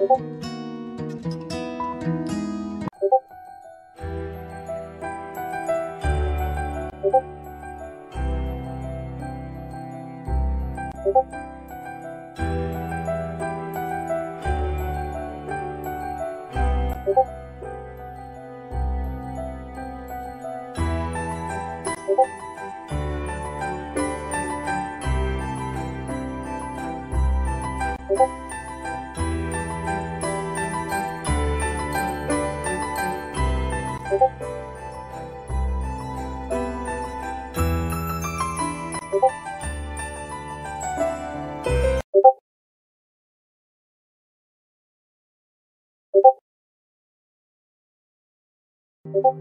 You. 고고 고맙